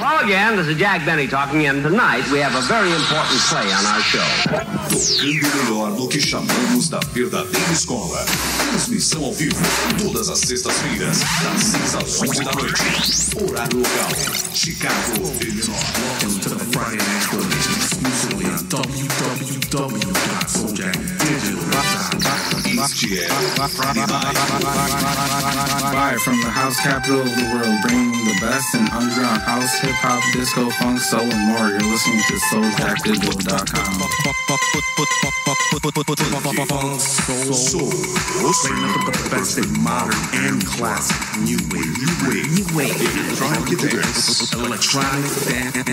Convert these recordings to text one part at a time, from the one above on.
Well, again, this is Jack Benny talking, and tonight we have a very important play on our show. Tocando melhor do que chamamos da verdadeira escola. Transmissão ao vivo, todas as sextas-feiras, das 6 às 11 da noite. Horário local, Chicago, Illinois. Welcome to the Friday Night exclusively on. Live from the house capital of the world, bringing the best in underground house, hip hop, disco, funk, soul, and more. You're listening to SoulJackDigital.com. Soul. Bringing up the best in modern and classic new wave, new wave, new wave, electronic dance, electronic dance,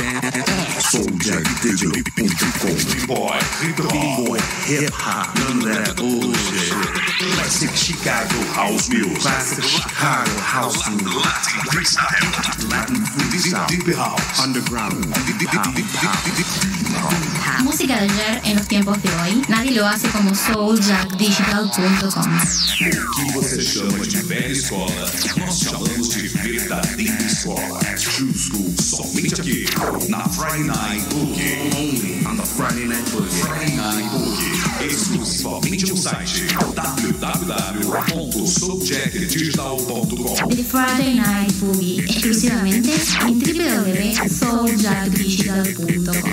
B-Boy, souljackdigital.com. Hip Hop, B-boy, hip hop, none of that bullshit. Classic Chicago House Music, Classic Chicago house music, Latin Freestyle, Latin freestyle, Deep House, underground, hip hop, hip hop. Música de ayer en los tiempos de hoy, nadie lo hace como souljackdigital.com. O que você chama de velha escola, nós chamamos de verdadeira escola. True School, somente aqui, na Friday Night Boogie. Friday Night Boogie. Friday Night Boogie, exclusivamente no site www.souljackdigital.com. The Friday Night Boogie, exclusivamente en www.souljackdigital.com.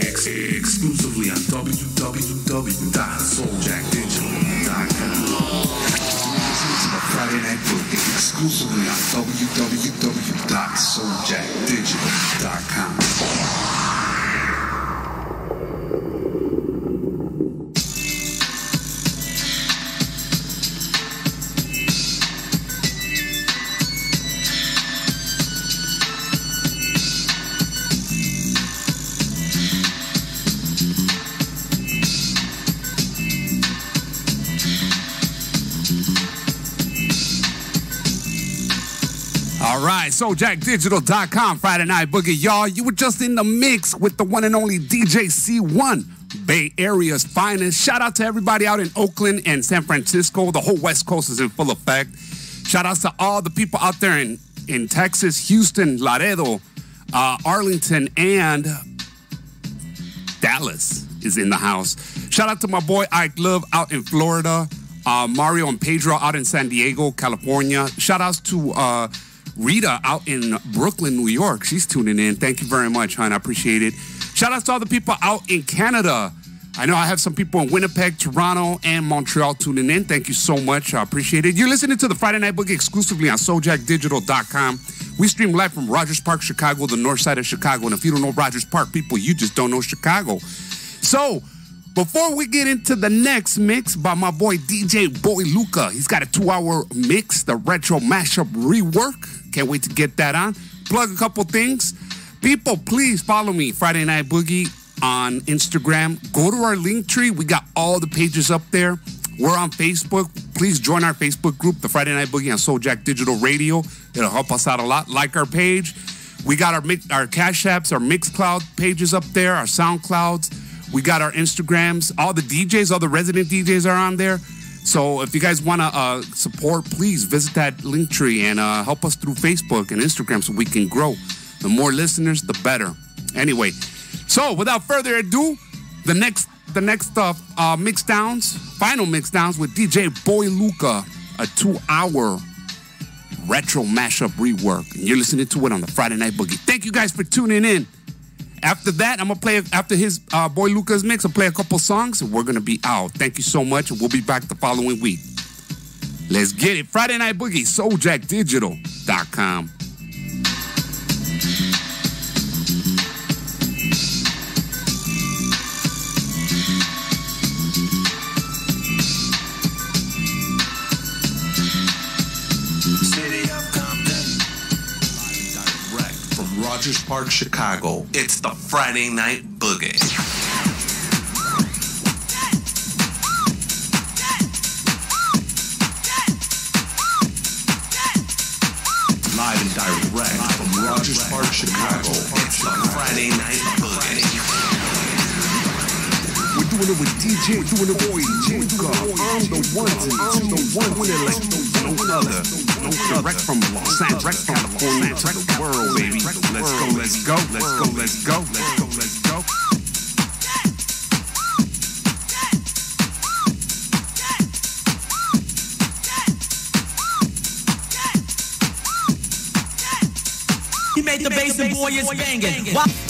Ex- exclusively on www.souljackdigital.com. Friday Night Boogie exclusively on www.souljackdigital.com. right, so SoulJackDigital.com, Friday Night Boogie. Y'all, you were just in the mix with the one and only DJ C1, Bay Area's finest. Shout out to everybody out in Oakland and San Francisco. The whole West Coast is in full effect. Shout outs to all the people out there in, in Texas, Houston, Laredo, uh, Arlington, and Dallas is in the house. Shout out to my boy Ike Love out in Florida, uh, Mario and Pedro out in San Diego, California. Shout outs to uh, Rita out in Brooklyn, New York. She's tuning in. Thank you very much, hon. I appreciate it. Shout outs to all the people out in Canada. I know I have some people in Winnipeg, Toronto, and Montreal tuning in. Thank you so much. I appreciate it. You're listening to the Friday Night Book exclusively on SoulJackDigital.com. We stream live from Rogers Park, Chicago, the north side of Chicago. And if you don't know Rogers Park, people, you just don't know Chicago. So, before we get into the next mix by my boy DJ Boy Luca, he's got a two hour mix, the retro mashup rework. Can't wait to get that on. Plug a couple things. People, please follow me, Friday Night Boogie, on Instagram. Go to our link tree. We got all the pages up there. We're on Facebook. Please join our Facebook group, the Friday Night Boogie on Soul Jack Digital Radio. It'll help us out a lot. Like our page. We got our our Cash Apps, our Mixcloud pages up there, our SoundClouds. We got our Instagrams. All the DJs, all the resident DJs are on there. So if you guys want to uh, support, please visit that link tree and uh, help us through Facebook and Instagram so we can grow. The more listeners, the better. Anyway, so without further ado, the next the next uh, uh, mix downs, final mix downs with DJ Boy Luca, a two-hour retro mashup rework, and you're listening to it on the Friday Night Boogie. Thank you guys for tuning in. After that, I'm gonna play after his uh, boy Luca's mix. I'll play a couple songs, and we're gonna be out. Thank you so much, and we'll be back the following week. Let's get it. Friday Night Boogie, SoulJackDigital.com. Rogers Park, Chicago. It's the Friday Night Boogie. Live and direct from Rogers Park, Chicago. It's the Friday Night Boogie. We're doing it with DJ, doing it with DJ I'm the and I'm the ones like no other no direct from Los Angeles, California to the world, baby. Let's go, let's go, let's go, let's go, let's go, let's go. He made the bass and boy is banging.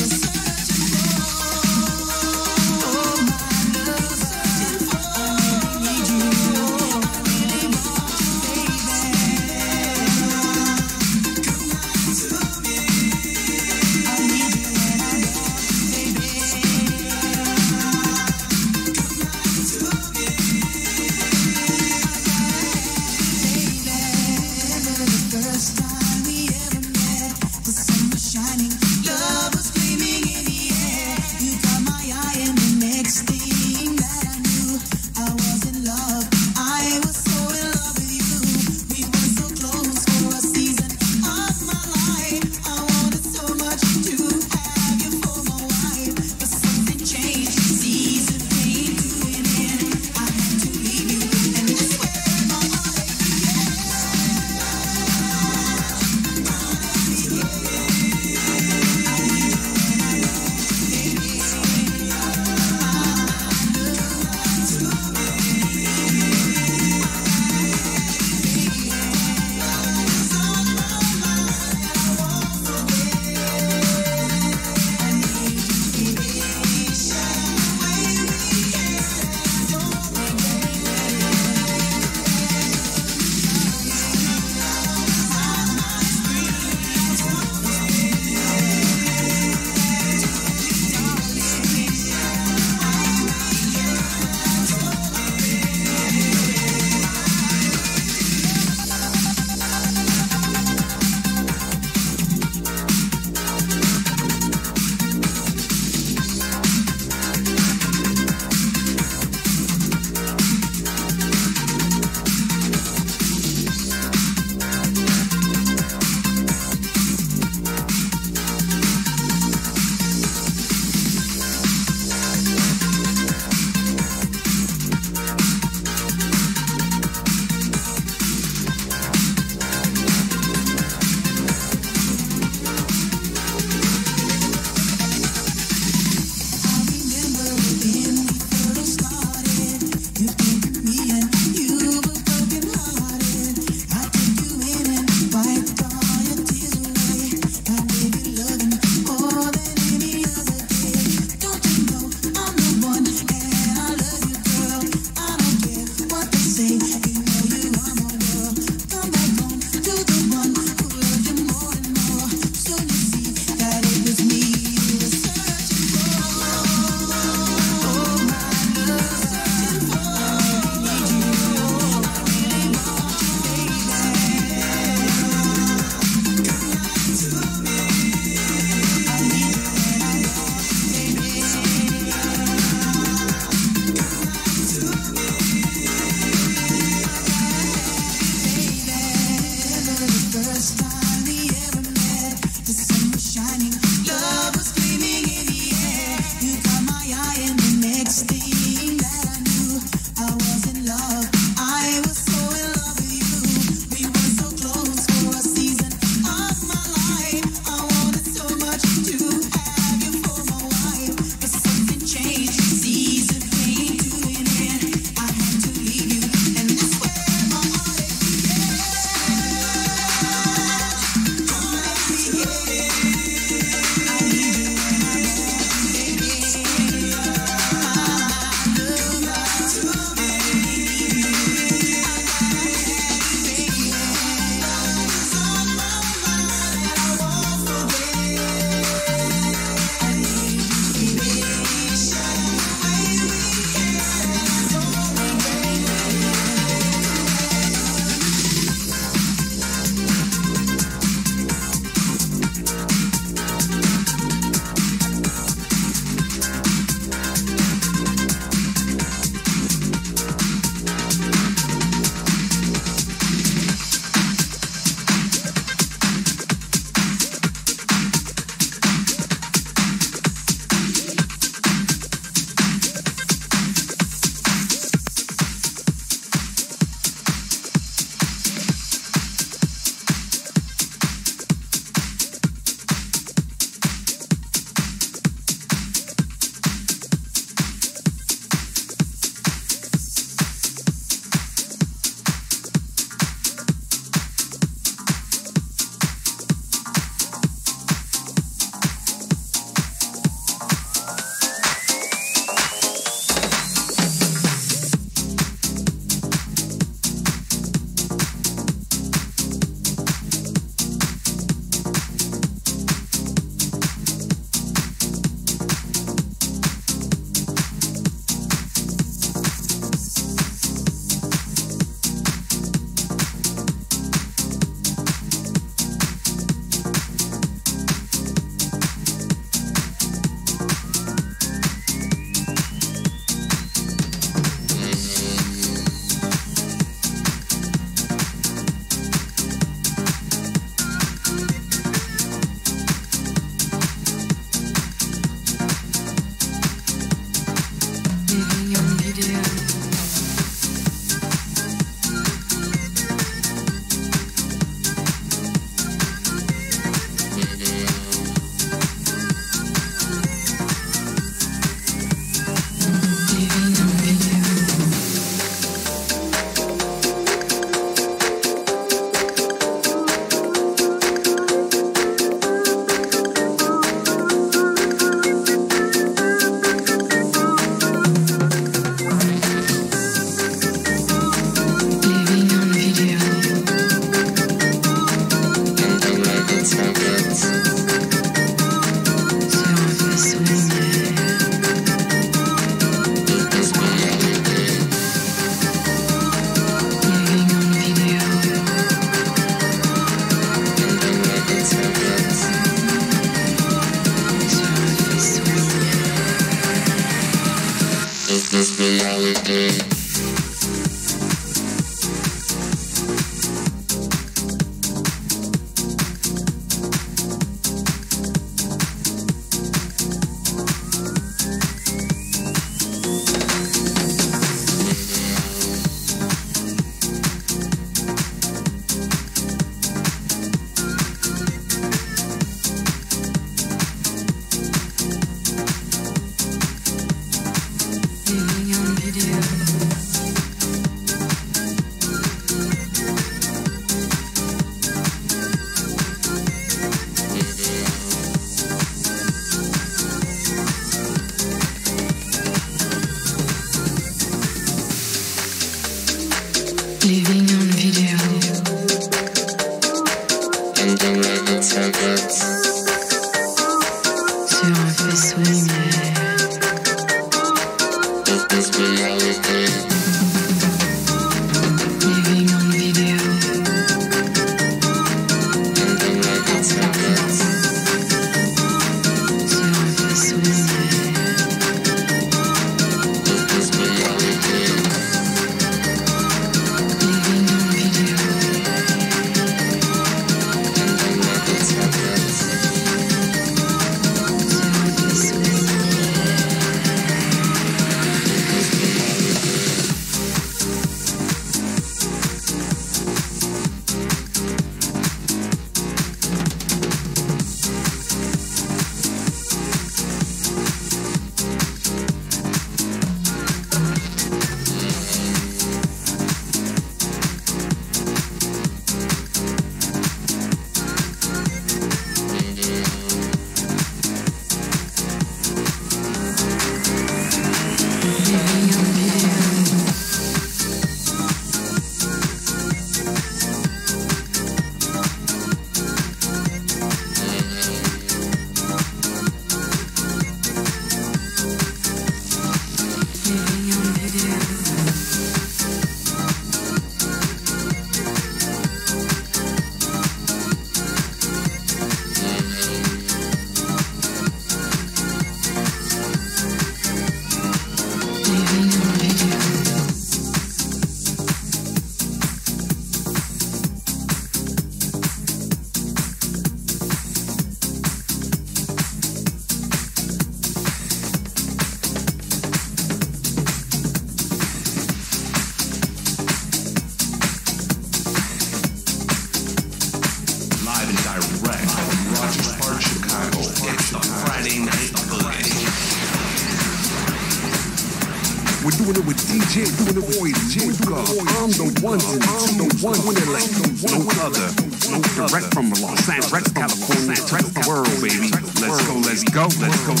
one, the one, one no other, no direct from Los Angeles, California, direct the world, baby. Let's go, let's go, let's go.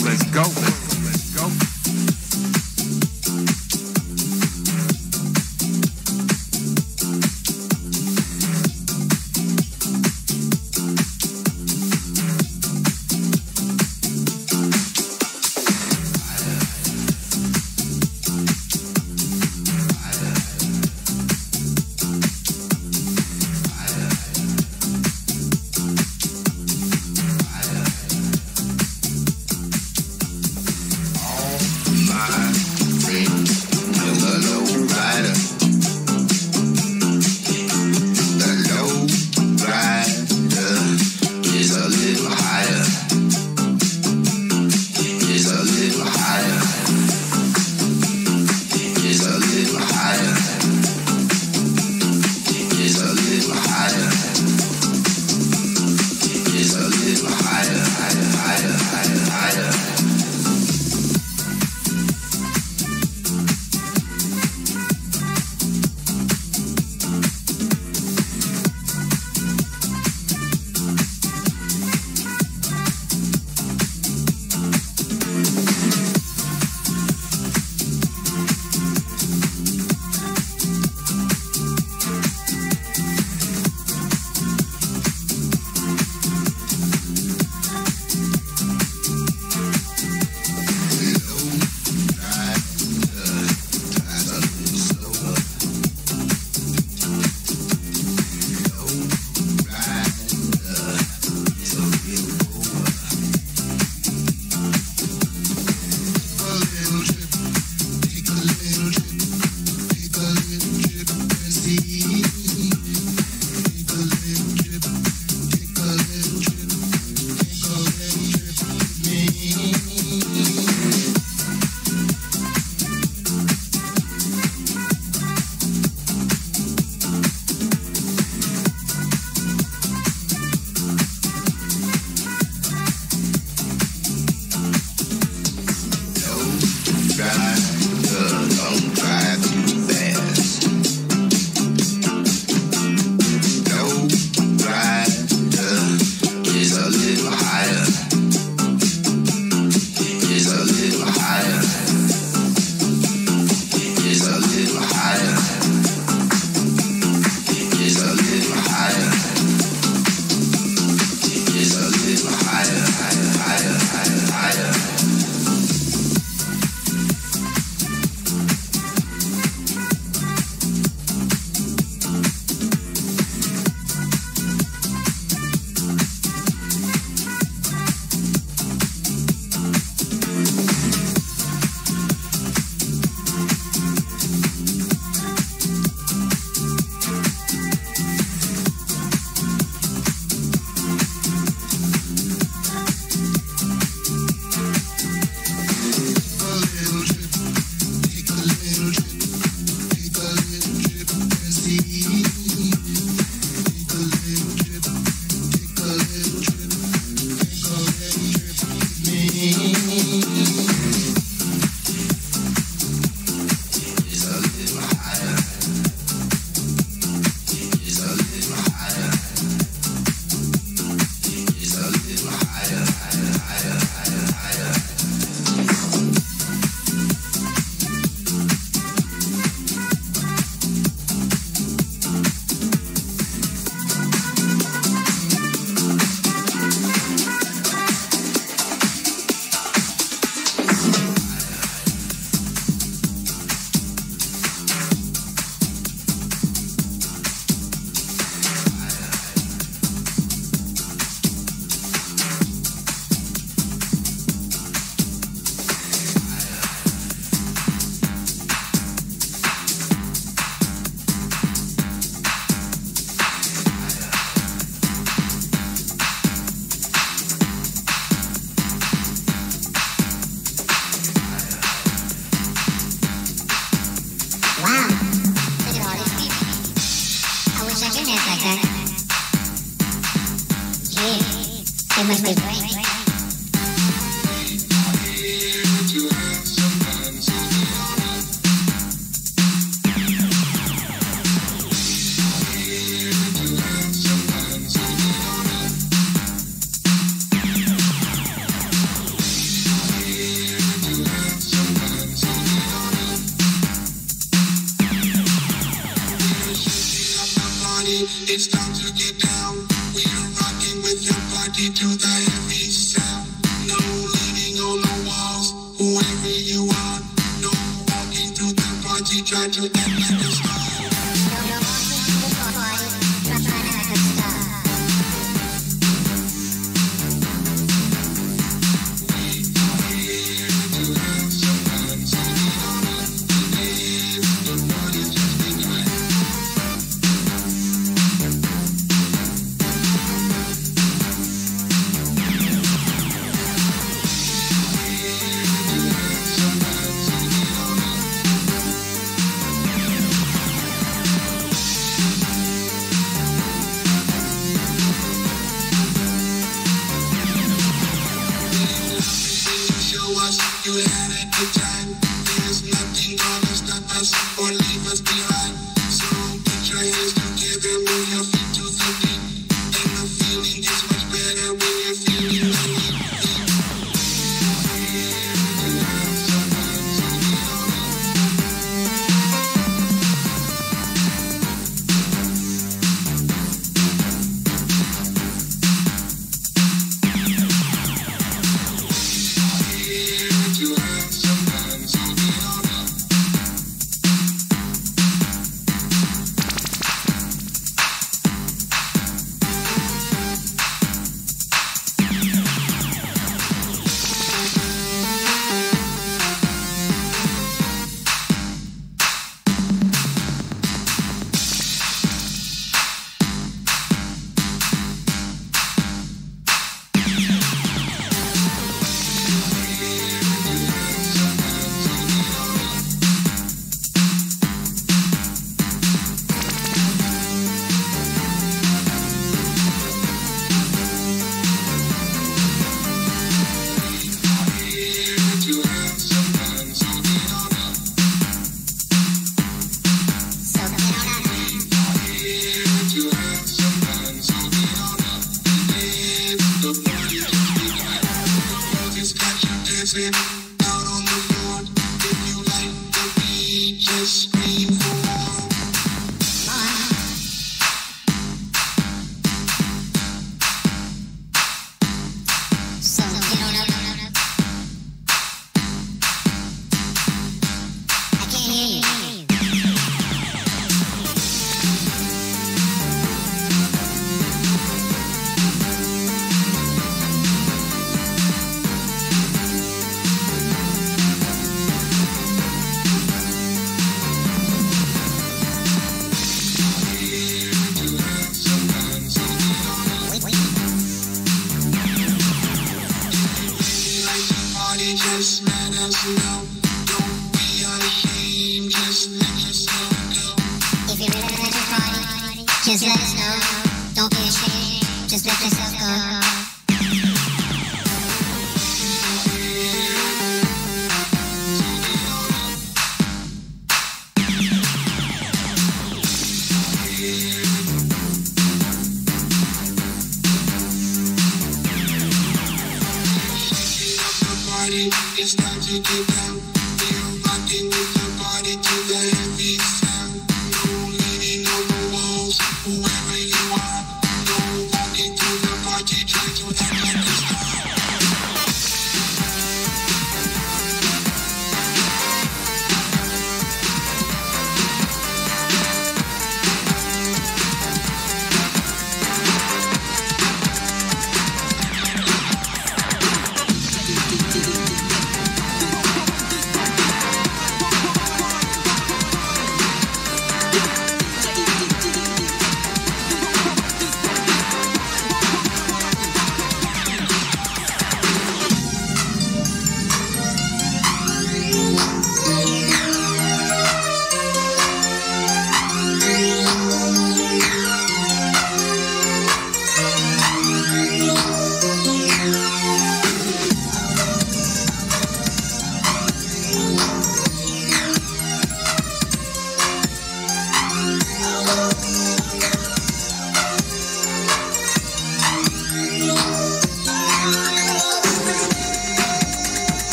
higher, higher, higher.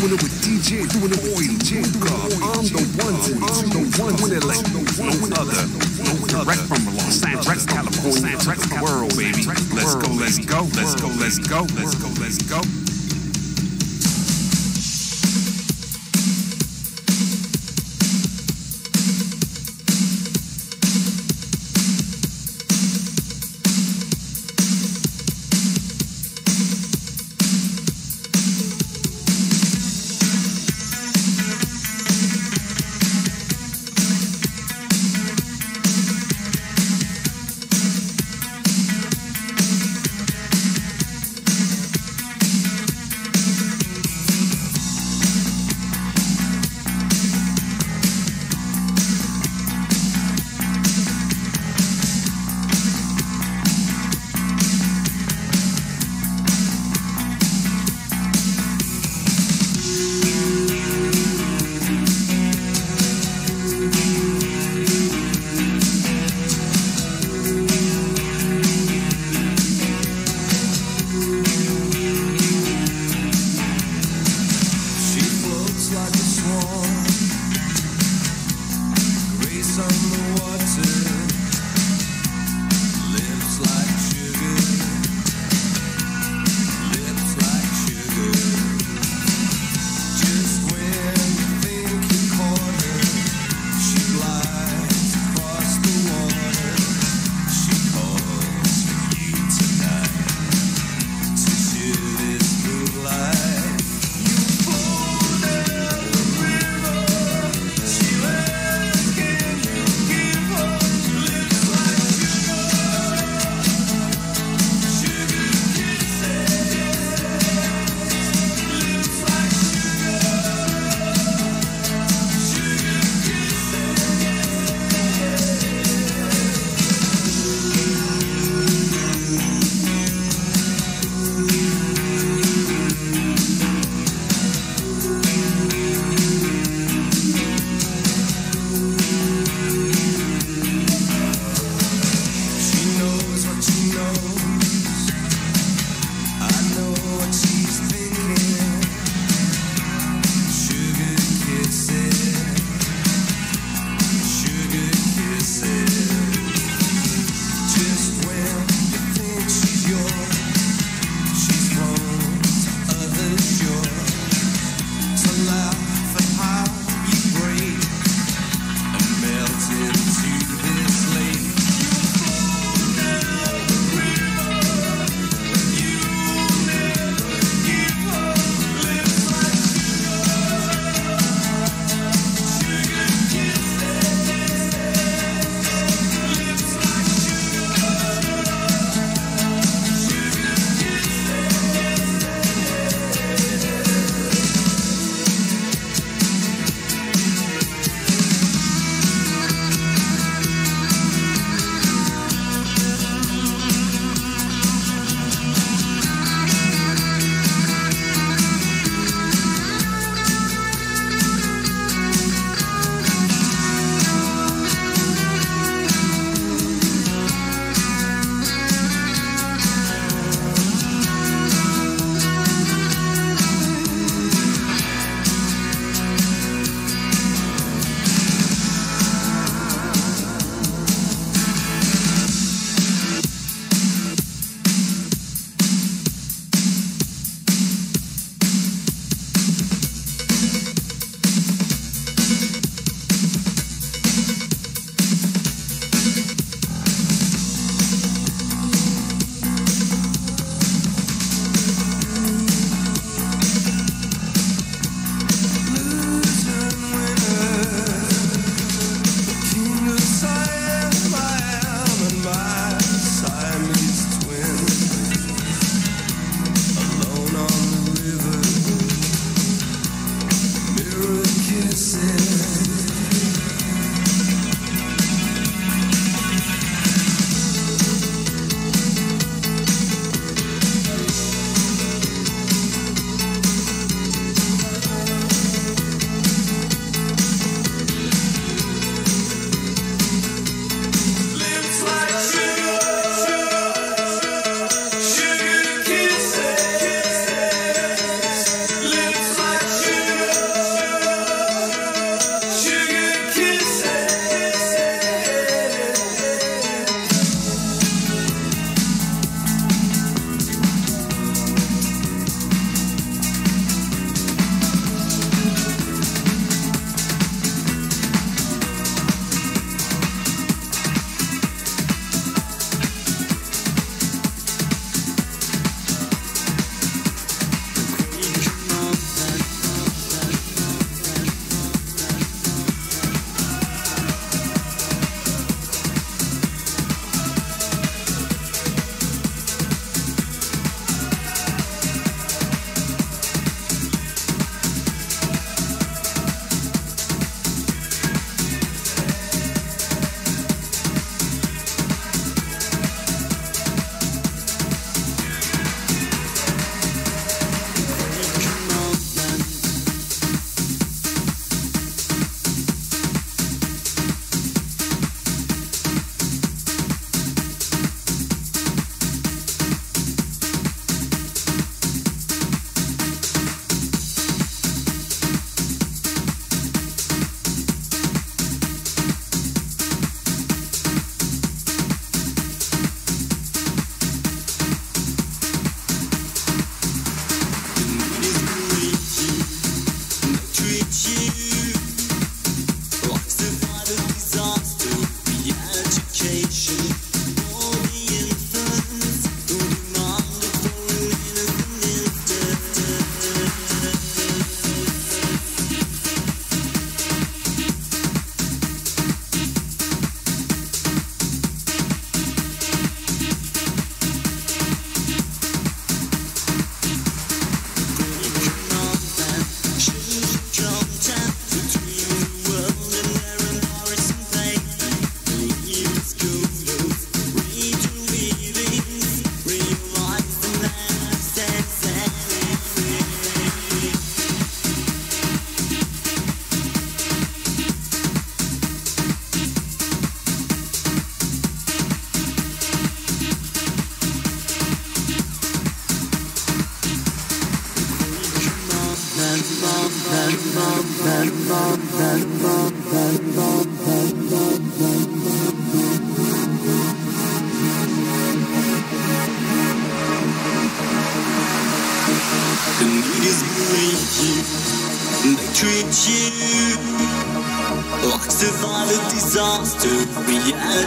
Doing it with DJ, doing it with DJ. I'm the one I'm the one to it like no other, no Direct from Los Angeles, California, the world, baby. Let's go, let's go, let's go, let's go, let's go, let's go.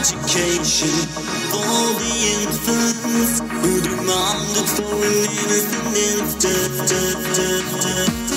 Re-education for the infants who demanded for an innocent instant.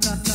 da da da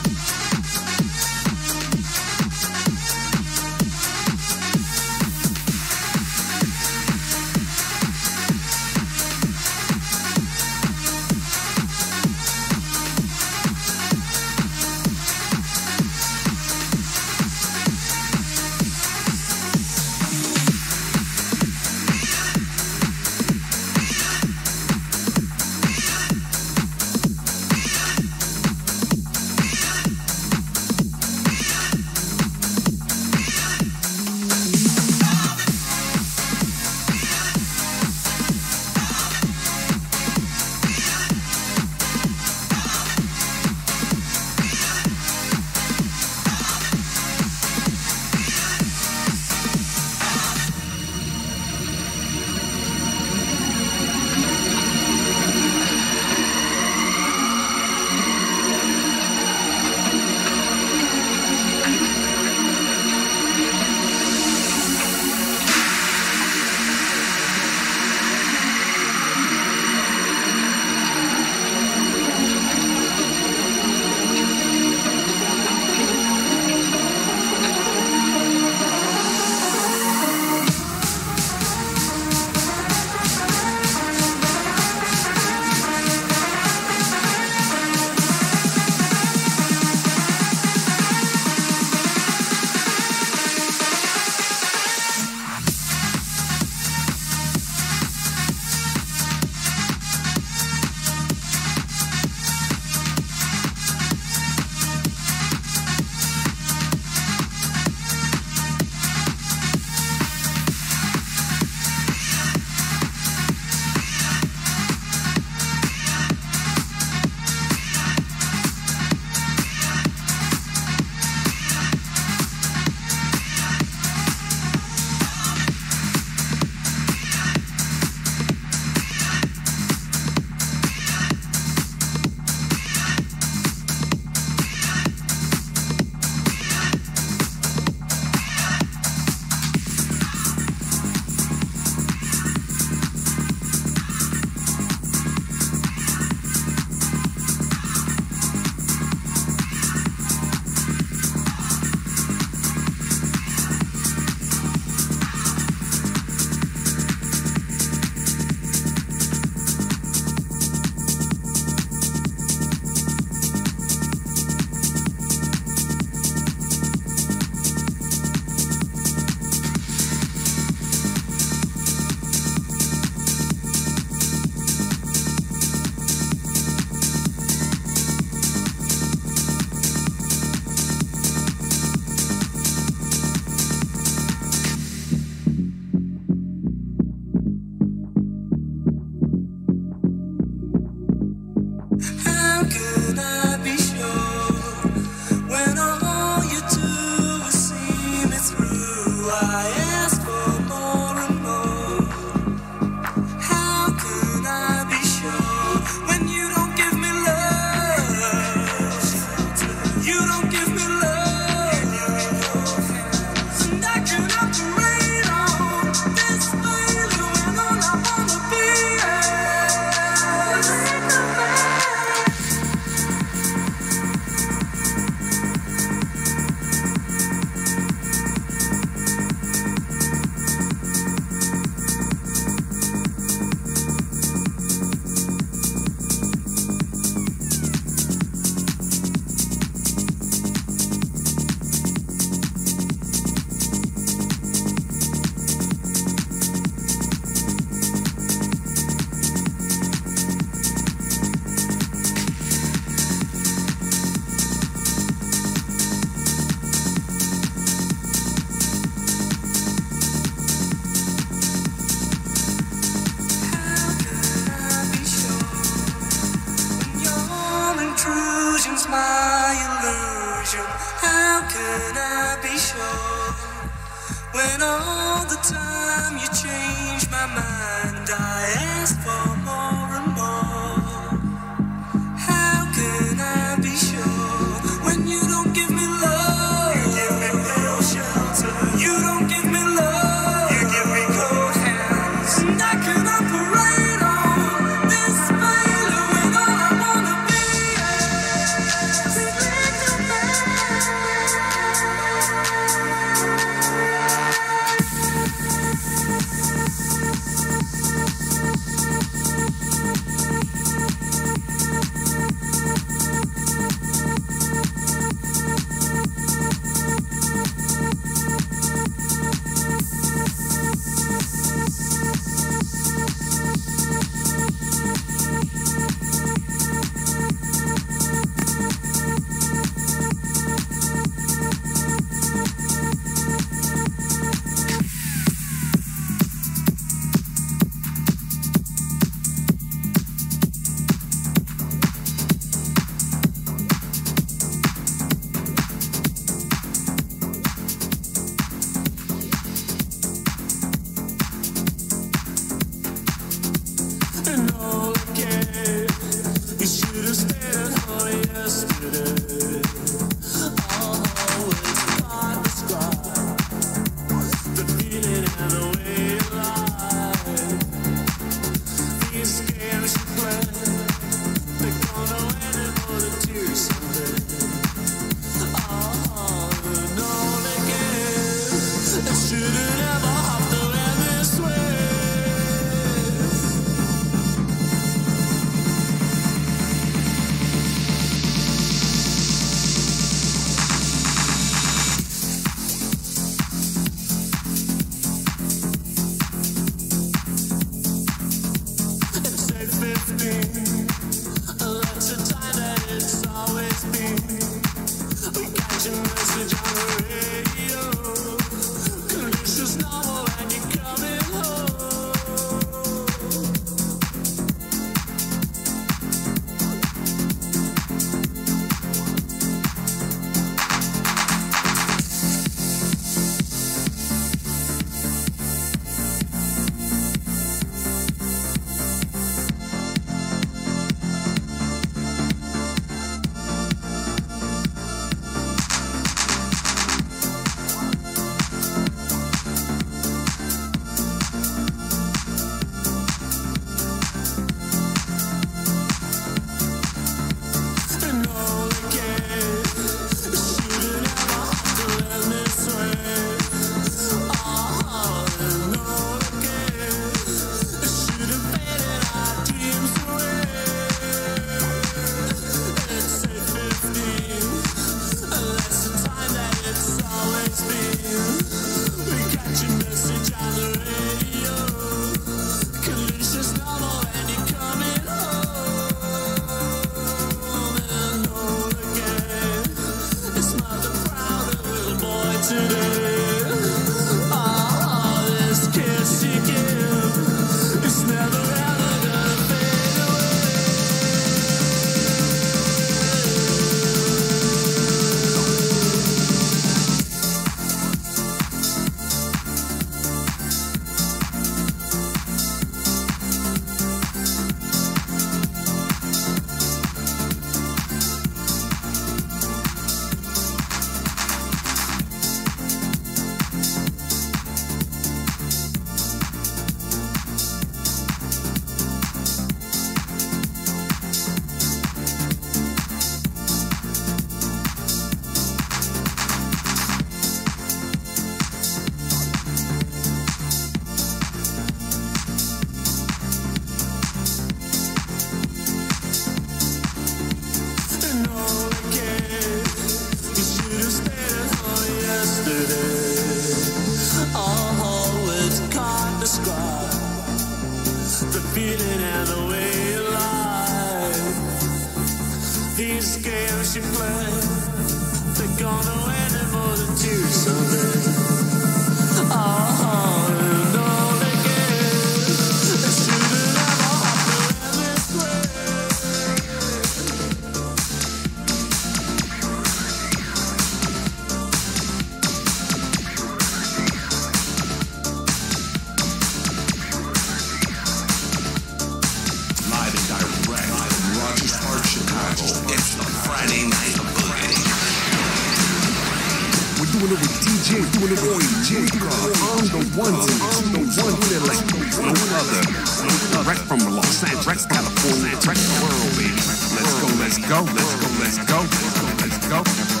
go.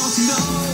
No. know.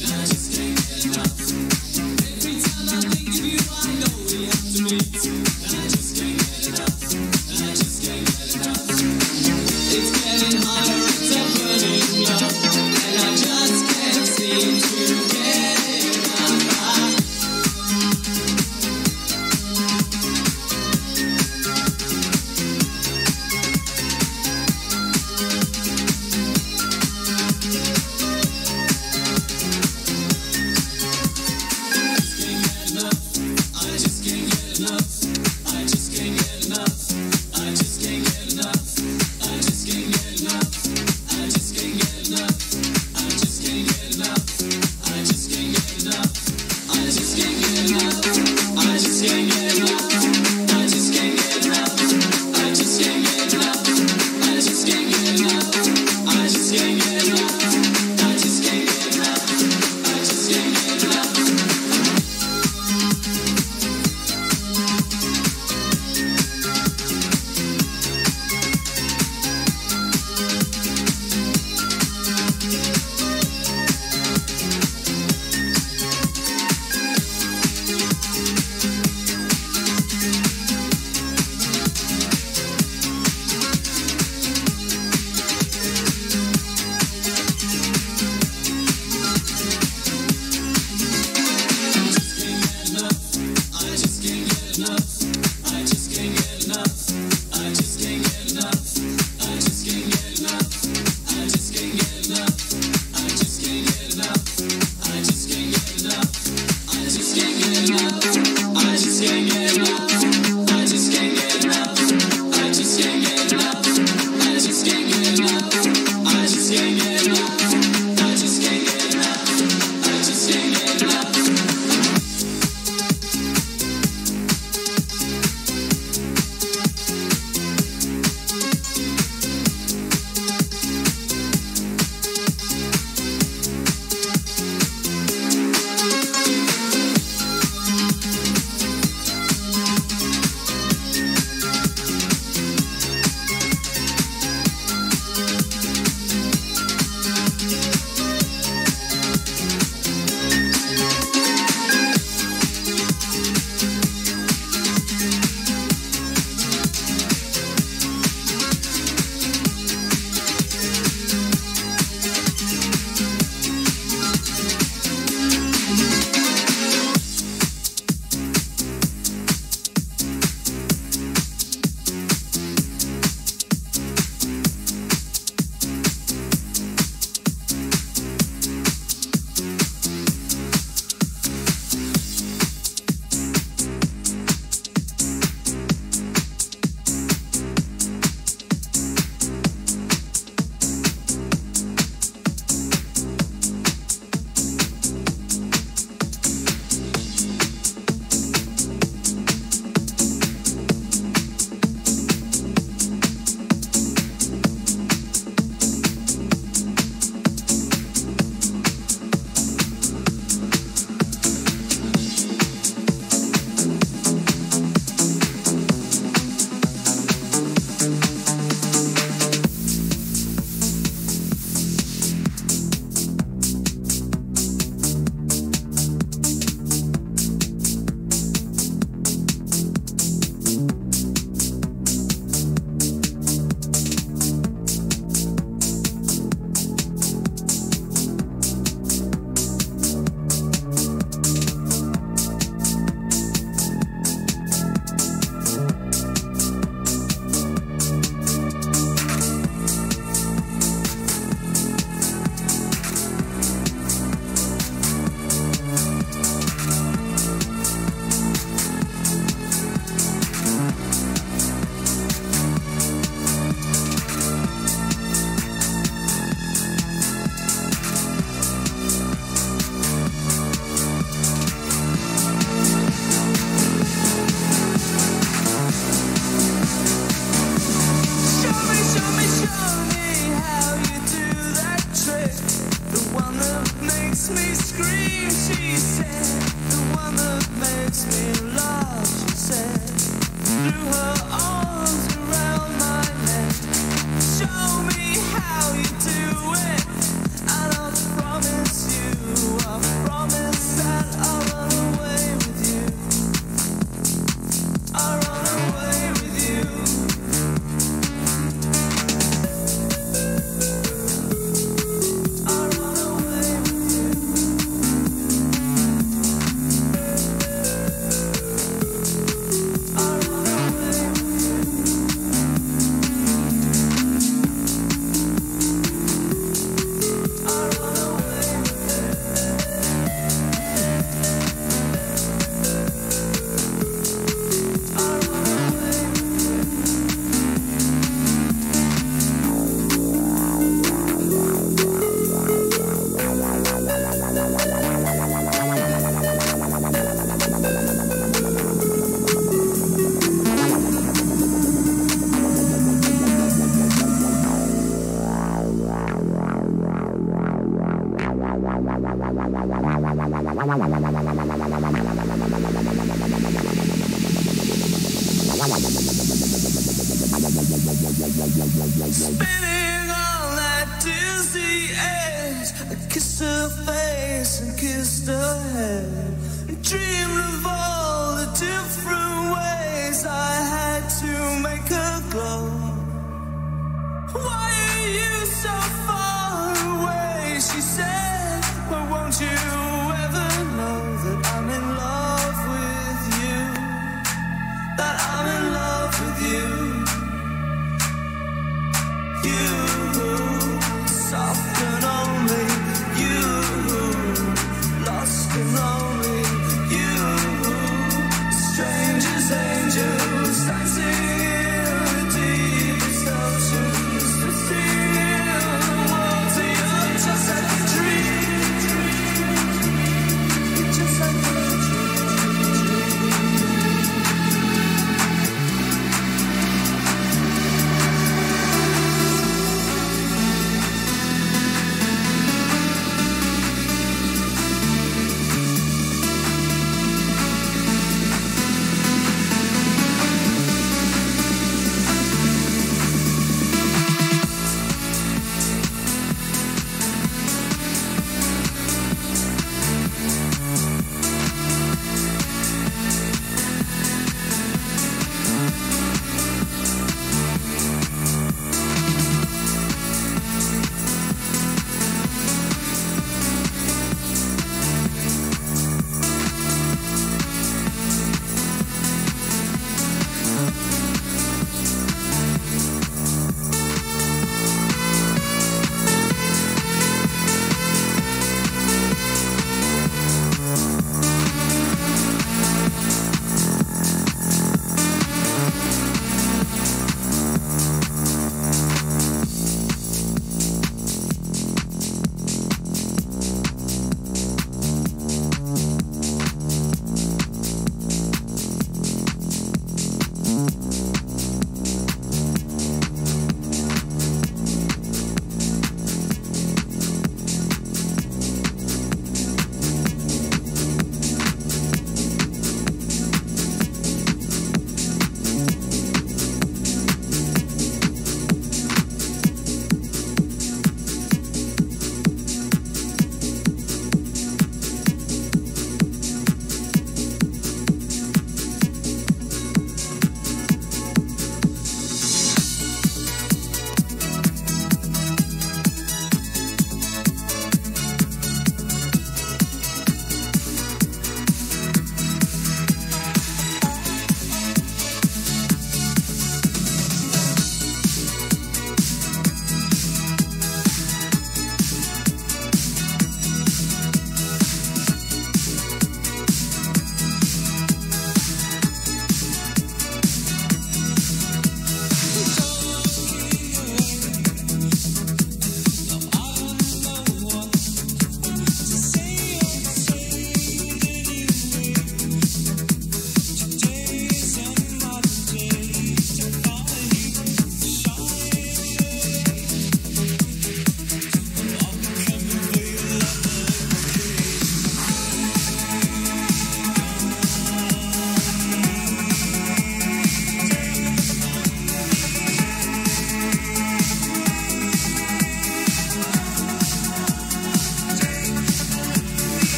Nice.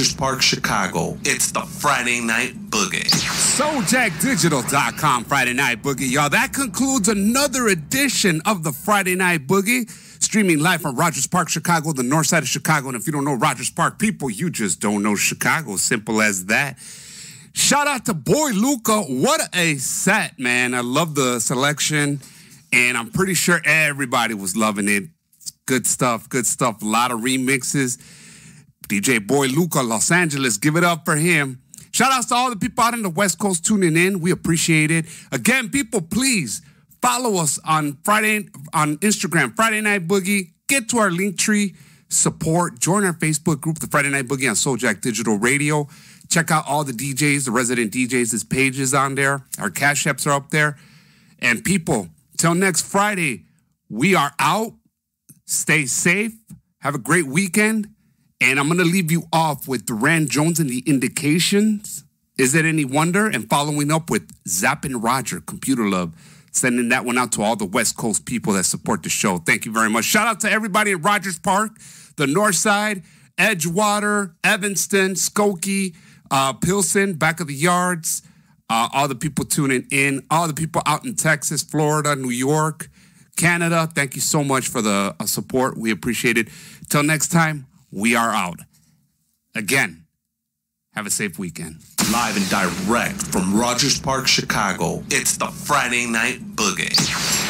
Rogers Park, Chicago. It's the Friday Night Boogie. SoulJackDigital.com Friday Night Boogie. Y'all, that concludes another edition of the Friday Night Boogie. Streaming live from Rogers Park, Chicago, the north side of Chicago. And if you don't know Rogers Park people, you just don't know Chicago. Simple as that. Shout out to Boy Luca. What a set, man. I love the selection. And I'm pretty sure everybody was loving it. Good stuff, good stuff. A lot of remixes. DJ Boy Luca, Los Angeles. Give it up for him. Shout outs to all the people out in the West Coast tuning in. We appreciate it. Again, people, please follow us on Friday on Instagram, Friday Night Boogie. Get to our link tree, support, join our Facebook group, the Friday Night Boogie on Soul Jack Digital Radio. Check out all the DJs, the resident DJs. Is on there. Our cash apps are up there. And people, till next Friday, we are out. Stay safe. Have a great weekend. And I'm going to leave you off with Durand Jones and the Indications. Is it any wonder? And following up with Zapp and Roger, Computer Love. Sending that one out to all the West Coast people that support the show. Thank you very much. Shout out to everybody in Rogers Park, the North Side, Edgewater, Evanston, Skokie, uh, Pilsen, back of the yards, uh, all the people tuning in, all the people out in Texas, Florida, New York, Canada. Thank you so much for the uh, support. We appreciate it. Till next time, we are out. Again, have a safe weekend. Live and direct from Rogers Park, Chicago. It's the Friday Night Boogie.